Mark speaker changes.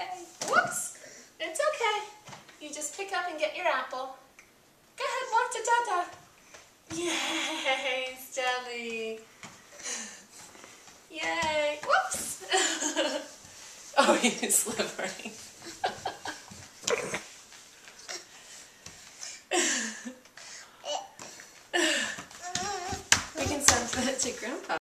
Speaker 1: okay. Whoops. It's okay. You just pick up and get your apple. Go ahead, walk to Dada. Yay, Stelly. Yay. Whoops. oh, he's slippery. we can send that to Grandpa.